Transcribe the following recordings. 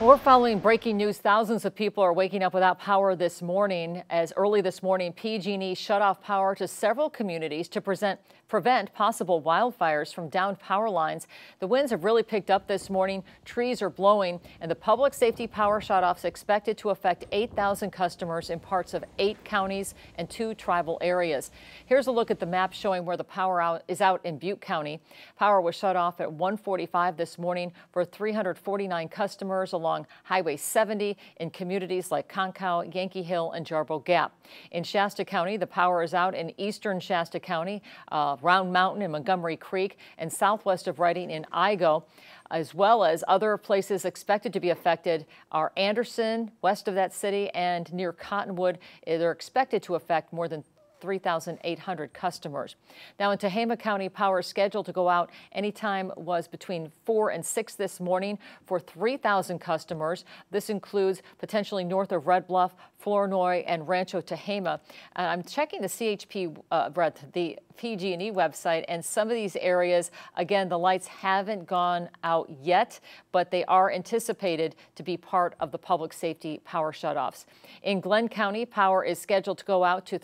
We're following breaking news. Thousands of people are waking up without power this morning as early this morning PG&E shut off power to several communities to present, prevent possible wildfires from downed power lines. The winds have really picked up this morning. Trees are blowing and the public safety power shutoffs expected to affect 8,000 customers in parts of eight counties and two tribal areas. Here's a look at the map showing where the power out is out in Butte County. Power was shut off at 145 this morning for 349 customers along Highway 70 in communities like Concow, Yankee Hill, and Jarbo Gap. In Shasta County, the power is out in eastern Shasta County, uh, Round Mountain and Montgomery Creek, and southwest of Redding in Igo as well as other places expected to be affected are Anderson, west of that city, and near Cottonwood. They're expected to affect more than 3,800 customers. Now in Tehama County, power scheduled to go out anytime was between 4 and 6 this morning for 3,000 customers. This includes potentially north of Red Bluff, Flournoy, and Rancho Tehama. Uh, I'm checking the CHP, uh, the PG&E website, and some of these areas, again, the lights haven't gone out yet, but they are anticipated to be part of the public safety power shutoffs. In Glenn County, power is scheduled to go out to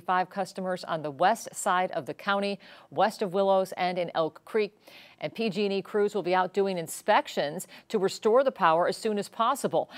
365 customers on the west side of the county, west of Willows and in Elk Creek and PG&E crews will be out doing inspections to restore the power as soon as possible.